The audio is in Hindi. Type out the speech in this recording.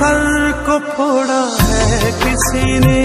सर को फोड़ा है किसी ने